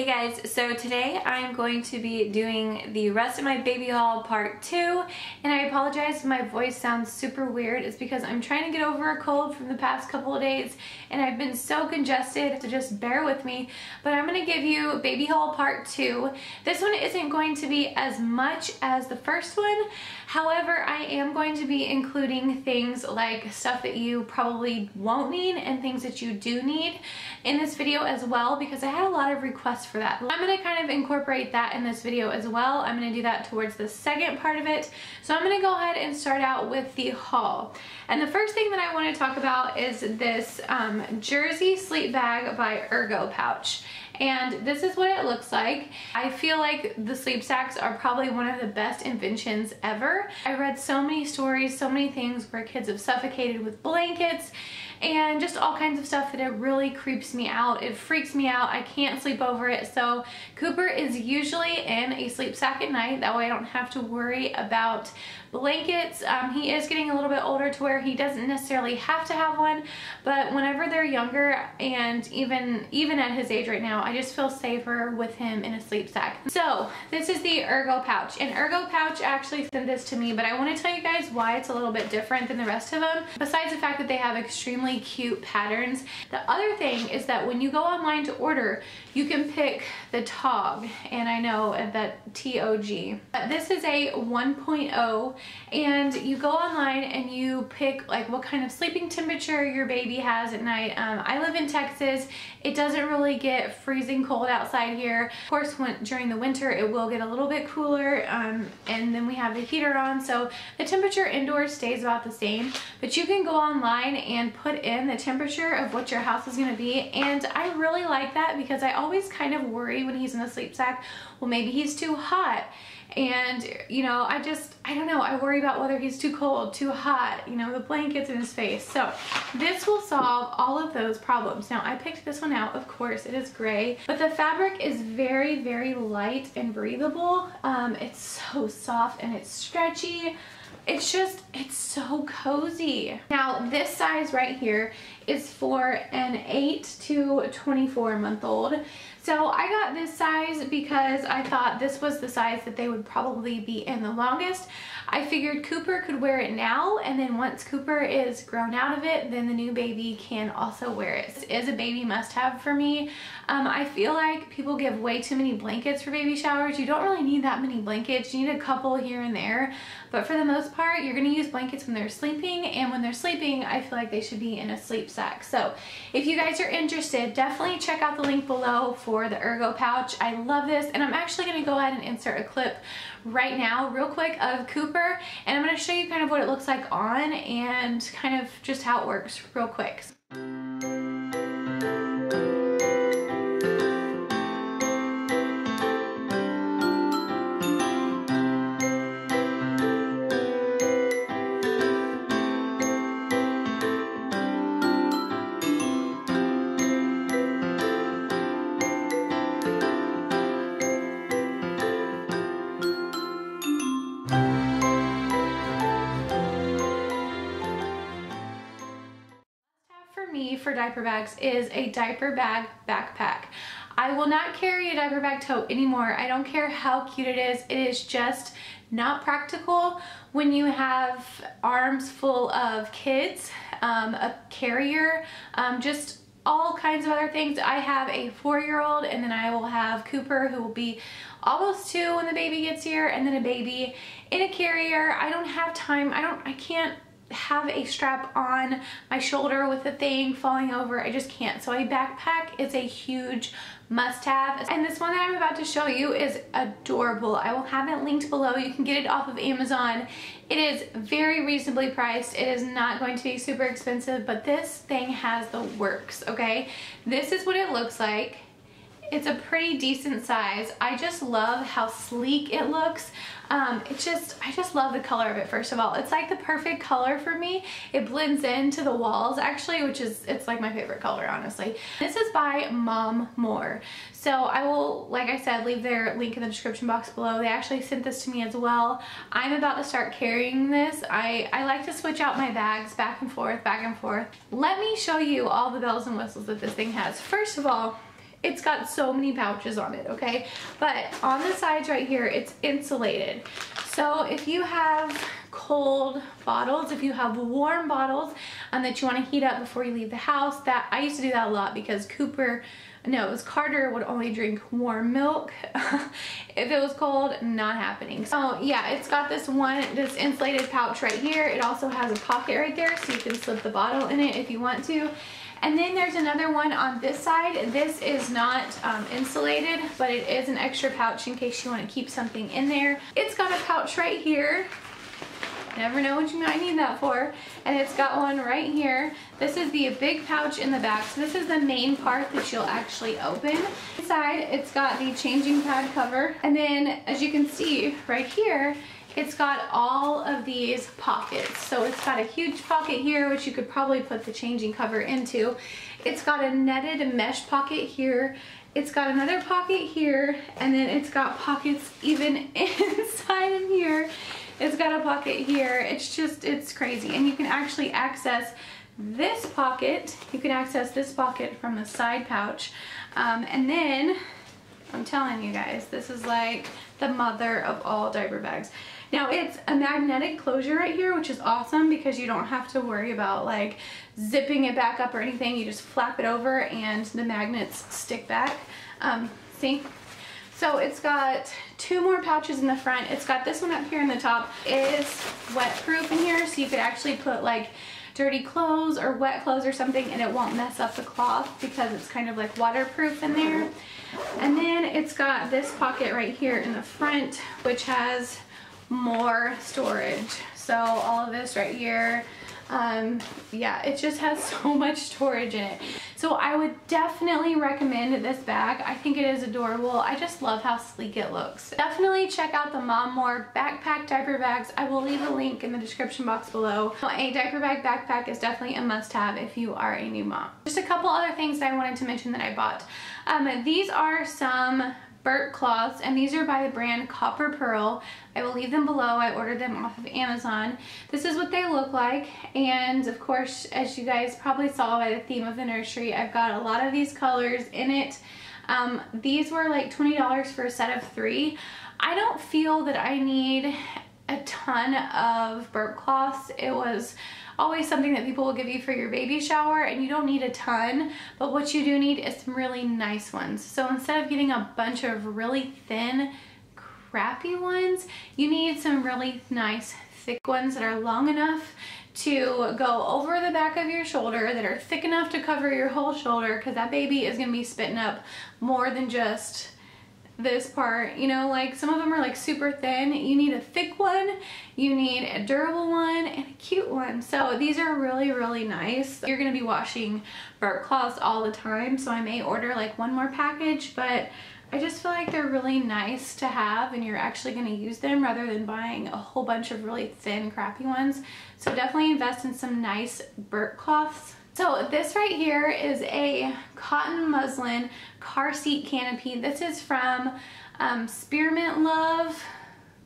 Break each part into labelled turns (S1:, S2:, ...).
S1: Hey guys, so today I'm going to be doing the rest of my baby haul part two and I apologize if my voice sounds super weird. It's because I'm trying to get over a cold from the past couple of days and I've been so congested, so just bear with me. But I'm going to give you baby haul part two. This one isn't going to be as much as the first one. However, I am going to be including things like stuff that you probably won't need and things that you do need in this video as well because I had a lot of requests for that. I'm to kind of incorporate that in this video as well. I'm to do that towards the second part of it. So I'm to go ahead and start out with the haul. And the first thing that I want to talk about is this um, Jersey Sleep Bag by Ergo Pouch and this is what it looks like. I feel like the sleep sacks are probably one of the best inventions ever. I read so many stories, so many things where kids have suffocated with blankets and just all kinds of stuff that it really creeps me out. It freaks me out. I can't sleep over it. So Cooper is usually in a sleep sack at night. That way I don't have to worry about blankets. Um, he is getting a little bit older to where he doesn't necessarily have to have one, but whenever they're younger and even, even at his age right now, I just feel safer with him in a sleep sack. So this is the Ergo pouch and Ergo pouch actually sent this to me, but I want to tell you guys why it's a little bit different than the rest of them. Besides the fact that they have extremely cute patterns. The other thing is that when you go online to order, you can pick the TOG, and I know that T-O-G. This is a 1.0, and you go online and you pick like what kind of sleeping temperature your baby has at night. Um, I live in Texas. It doesn't really get freezing cold outside here. Of course, when, during the winter, it will get a little bit cooler, um, and then we have the heater on, so the temperature indoors stays about the same, but you can go online and put in the temperature of what your house is gonna be, and I really like that because I always kind of worry when he's in the sleep sack, well, maybe he's too hot. And, you know, I just, I don't know, I worry about whether he's too cold, too hot, you know, the blankets in his face. So this will solve all of those problems. Now, I picked this one out, of course, it is gray, but the fabric is very, very light and breathable. Um, it's so soft and it's stretchy. It's just, it's so cozy. Now this size right here is for an 8 to 24 month old. So I got this size because I thought this was the size that they would probably be in the longest. I figured Cooper could wear it now and then once Cooper is grown out of it, then the new baby can also wear it. This is a baby must have for me. Um, I feel like people give way too many blankets for baby showers. You don't really need that many blankets. You need a couple here and there. But for the most part, you're gonna use blankets when they're sleeping and when they're sleeping, I feel like they should be in a sleep sack. So if you guys are interested, definitely check out the link below for the Ergo pouch. I love this and I'm actually gonna go ahead and insert a clip right now real quick of Cooper and I'm gonna show you kind of what it looks like on and kind of just how it works real quick. Diaper bags is a diaper bag backpack. I will not carry a diaper bag tote anymore. I don't care how cute it is. It is just not practical when you have arms full of kids, um, a carrier, um, just all kinds of other things. I have a four-year-old and then I will have Cooper who will be almost two when the baby gets here and then a baby in a carrier. I don't have time. I don't, I can't have a strap on my shoulder with a thing falling over. I just can't. So a backpack is a huge must have. And this one that I'm about to show you is adorable. I will have it linked below. You can get it off of Amazon. It is very reasonably priced. It is not going to be super expensive, but this thing has the works, okay? This is what it looks like. It's a pretty decent size. I just love how sleek it looks. Um, just, I just love the color of it first of all. It's like the perfect color for me. It blends into the walls actually, which is, it's like my favorite color honestly. This is by Mommore. So I will, like I said, leave their link in the description box below. They actually sent this to me as well. I'm about to start carrying this. I, I like to switch out my bags back and forth, back and forth. Let me show you all the bells and whistles that this thing has. First of all, it's got so many pouches on it, okay? But on the sides right here, it's insulated. So if you have cold bottles, if you have warm bottles um, that you want to heat up before you leave the house, that I used to do that a lot because Cooper no, it was Carter would only drink warm milk. if it was cold, not happening. So yeah, it's got this one, this insulated pouch right here. It also has a pocket right there so you can slip the bottle in it if you want to. And then there's another one on this side. This is not um, insulated, but it is an extra pouch in case you want to keep something in there. It's got a pouch right here Never know what you might need that for. And it's got one right here. This is the big pouch in the back. So this is the main part that you'll actually open. Inside, it's got the changing pad cover. And then, as you can see right here, it's got all of these pockets. So it's got a huge pocket here, which you could probably put the changing cover into. It's got a netted mesh pocket here. It's got another pocket here, and then it's got pockets even inside of here. It's got a pocket here. It's just, it's crazy. And you can actually access this pocket. You can access this pocket from the side pouch. Um, and then, I'm telling you guys, this is like the mother of all diaper bags. Now it's a magnetic closure right here, which is awesome because you don't have to worry about like zipping it back up or anything. You just flap it over and the magnets stick back. Um, see? So it's got two more pouches in the front. It's got this one up here in the top. It is wet proof in here so you could actually put like dirty clothes or wet clothes or something and it won't mess up the cloth because it's kind of like waterproof in there. And then it's got this pocket right here in the front which has more storage. So all of this right here um, yeah, it just has so much storage in it. So I would definitely recommend this bag. I think it is adorable. I just love how sleek it looks. Definitely check out the Mommore backpack diaper bags. I will leave a link in the description box below. A diaper bag backpack is definitely a must-have if you are a new mom. Just a couple other things that I wanted to mention that I bought. Um, these are some Burp cloths and these are by the brand Copper Pearl. I will leave them below. I ordered them off of Amazon. This is what they look like and of course as you guys probably saw by the theme of the nursery I've got a lot of these colors in it. Um, these were like $20 for a set of three. I don't feel that I need a ton of burp cloths. It was always something that people will give you for your baby shower and you don't need a ton, but what you do need is some really nice ones. So instead of getting a bunch of really thin, crappy ones, you need some really nice thick ones that are long enough to go over the back of your shoulder that are thick enough to cover your whole shoulder because that baby is going to be spitting up more than just this part you know like some of them are like super thin. You need a thick one you need a durable one and a cute one. So these are really really nice. You're gonna be washing burp cloths all the time so I may order like one more package but I just feel like they're really nice to have and you're actually going to use them rather than buying a whole bunch of really thin crappy ones. So definitely invest in some nice burp cloths so this right here is a cotton muslin car seat canopy. This is from um, Spearmint Love,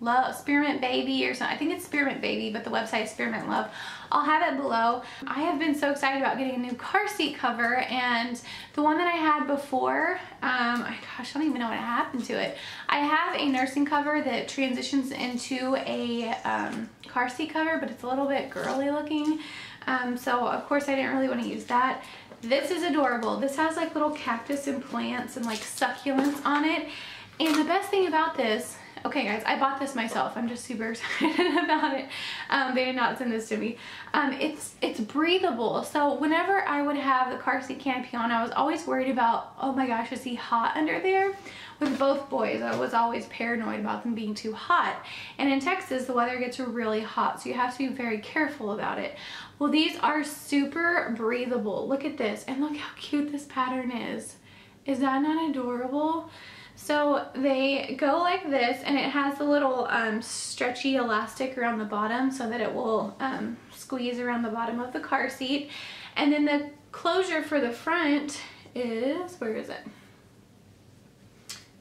S1: Love, Spearmint Baby or something. I think it's Spearmint Baby, but the website is Spearmint Love. I'll have it below. I have been so excited about getting a new car seat cover and the one that I had before, um, gosh, I don't even know what happened to it. I have a nursing cover that transitions into a um, car seat cover, but it's a little bit girly looking. Um, so of course I didn't really want to use that. This is adorable. This has like little cactus and plants and like succulents on it. And the best thing about this, okay guys, I bought this myself. I'm just super excited about it. Um, they did not send this to me. Um, it's, it's breathable. So whenever I would have the car seat canopy on, I was always worried about, oh my gosh, is he hot under there? with both boys. I was always paranoid about them being too hot. And in Texas, the weather gets really hot, so you have to be very careful about it. Well, these are super breathable. Look at this, and look how cute this pattern is. Is that not adorable? So they go like this and it has the little um, stretchy elastic around the bottom so that it will um, squeeze around the bottom of the car seat. And then the closure for the front is, where is it?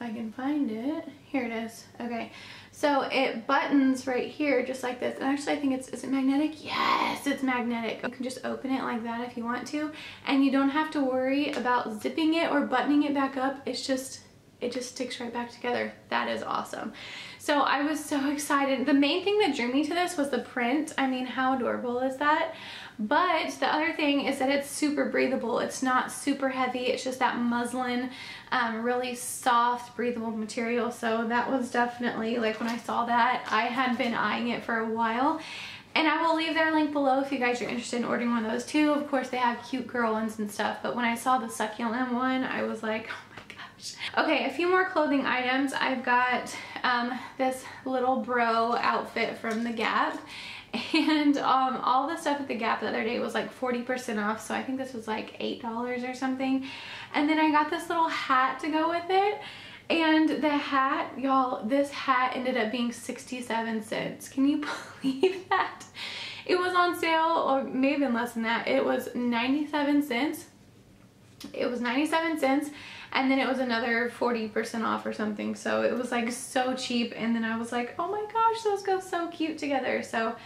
S1: if I can find it. Here it is. Okay. So it buttons right here just like this. And actually I think it's, is it magnetic? Yes, it's magnetic. You can just open it like that if you want to. And you don't have to worry about zipping it or buttoning it back up. It's just, it just sticks right back together. That is awesome. So I was so excited. The main thing that drew me to this was the print. I mean, how adorable is that? But the other thing is that it's super breathable. It's not super heavy. It's just that muslin, um, really soft, breathable material. So that was definitely, like when I saw that, I had been eyeing it for a while. And I will leave their link below if you guys are interested in ordering one of those too. Of course, they have cute girl ones and stuff. But when I saw the succulent one, I was like, Okay, a few more clothing items. I've got um, this little bro outfit from The Gap. And um, all the stuff at the Gap the other day was like 40% off so I think this was like $8 or something. And then I got this little hat to go with it. And the hat y'all this hat ended up being 67 cents. Can you believe that? It was on sale or maybe less than that. It was 97 cents it was 97 cents and then it was another 40% off or something. So it was like so cheap and then I was like oh my gosh those go so cute together. So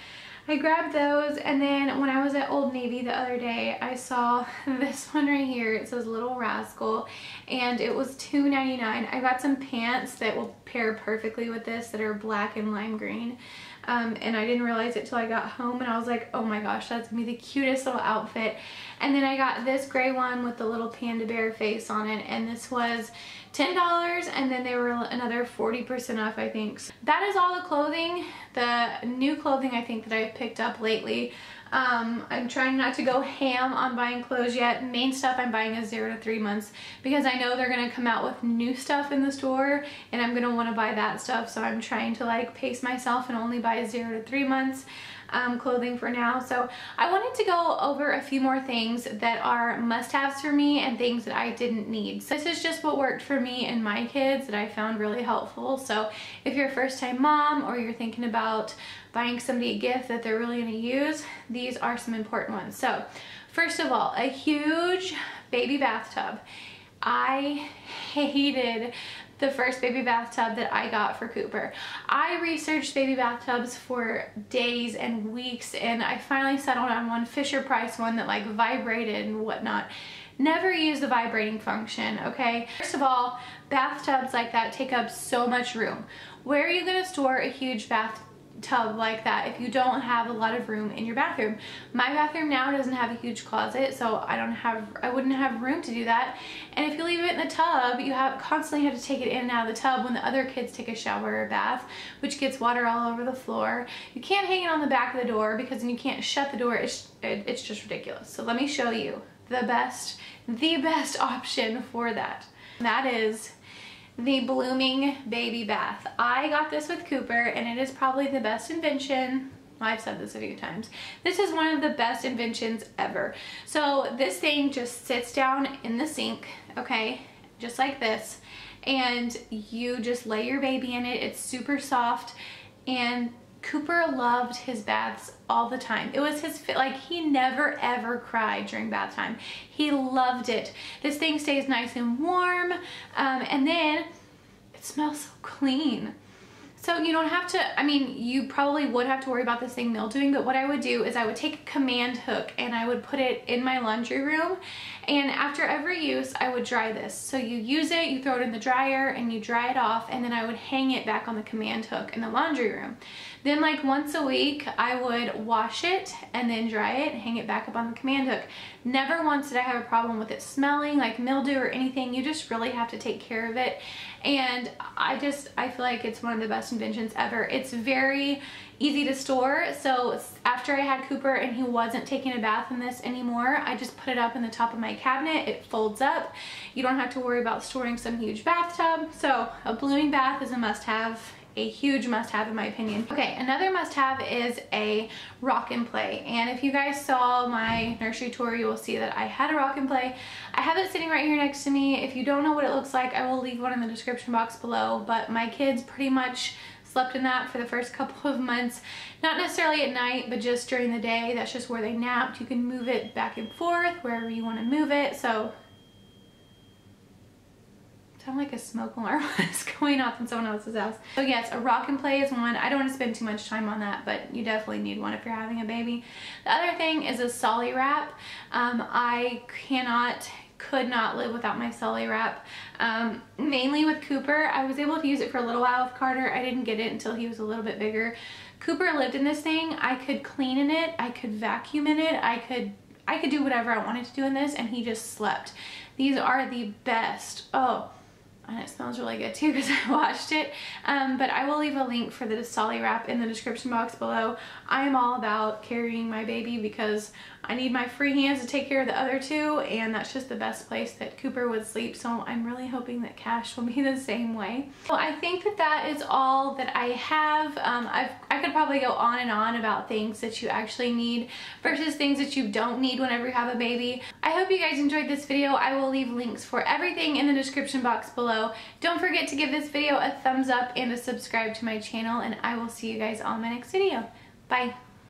S1: I grabbed those and then when I was at Old Navy the other day I saw this one right here. It says Little Rascal and it was $2.99 I got some pants that will pair perfectly with this that are black and lime green um, and I didn't realize it till I got home and I was like, oh my gosh, that's gonna be the cutest little outfit. And then I got this gray one with the little panda bear face on it and this was $10 and then they were another 40% off I think. So that is all the clothing, the new clothing I think that I've picked up lately. Um, I'm trying not to go ham on buying clothes yet. Main stuff I'm buying is zero to three months because I know they're to come out with new stuff in the store and I'm want to buy that stuff. So I'm trying to like pace myself and only buy zero to three months um, clothing for now. So I wanted to go over a few more things that are must-haves for me and things that I didn't need. So this is just what worked for me and my kids that I found really helpful. So if you're a first-time mom or you're thinking about buying somebody a gift that they're really going to use, these are some important ones. So first of all, a huge baby bathtub. I hated the first baby bathtub that I got for Cooper. I researched baby bathtubs for days and weeks and I finally settled on one Fisher Price one that like vibrated and whatnot. Never use the vibrating function, okay? First of all, bathtubs like that take up so much room. Where are you gonna store a huge bath tub like that if you don't have a lot of room in your bathroom. My bathroom now doesn't have a huge closet so I don't have I wouldn't have room to do that and if you leave it in the tub you have constantly have to take it in and out of the tub when the other kids take a shower or bath which gets water all over the floor. You can't hang it on the back of the door because then you can't shut the door it's, it, it's just ridiculous. So let me show you the best the best option for that. That is the Blooming Baby Bath. I got this with Cooper and it is probably the best invention I've said this a few times. This is one of the best inventions ever. So this thing just sits down in the sink, okay, just like this, and you just lay your baby in it. It's super soft and Cooper loved his baths all the time. It was his, like he never ever cried during bath time. He loved it. This thing stays nice and warm um, and then it smells so clean. So you don't have to, I mean, you probably would have to worry about this thing mildewing, but what I would do is I would take a command hook and I would put it in my laundry room. And after every use, I would dry this. So you use it, you throw it in the dryer and you dry it off and then I would hang it back on the command hook in the laundry room. Then like once a week, I would wash it and then dry it, hang it back up on the command hook. Never once did I have a problem with it smelling like mildew or anything. You just really have to take care of it. And I just, I feel like it's one of the best inventions ever. It's very easy to store. So after I had Cooper and he wasn't taking a bath in this anymore, I just put it up in the top of my cabinet. It folds up. You don't have to worry about storing some huge bathtub. So a blooming bath is a must have a huge must have in my opinion. Okay, another must have is a rock and play. And if you guys saw my nursery tour, you will see that I had a rock and play. I have it sitting right here next to me. If you don't know what it looks like, I will leave one in the description box below. But my kids pretty much slept in that for the first couple of months. Not necessarily at night, but just during the day. That's just where they napped. You can move it back and forth wherever you want to move it. So sound like a smoke alarm is going off in someone else's house. So yes, a rock and play is one. I don't want to spend too much time on that, but you definitely need one if you're having a baby. The other thing is a Solly wrap. Um, I cannot could not live without my Solly wrap. Um, mainly with Cooper, I was able to use it for a little while with Carter. I didn't get it until he was a little bit bigger. Cooper lived in this thing. I could clean in it. I could vacuum in it. I could I could do whatever I wanted to do in this and he just slept. These are the best. Oh, and it smells really good too because I washed it. Um, but I will leave a link for the Solly wrap in the description box below. I am all about carrying my baby because I need my free hands to take care of the other two and that's just the best place that Cooper would sleep so I'm really hoping that Cash will be the same way. Well, I think that that is all that I have. Um, I've, I could probably go on and on about things that you actually need versus things that you don't need whenever you have a baby. I hope you guys enjoyed this video. I will leave links for everything in the description box below. Don't forget to give this video a thumbs up and to subscribe to my channel and I will see you guys on my next video. Bye.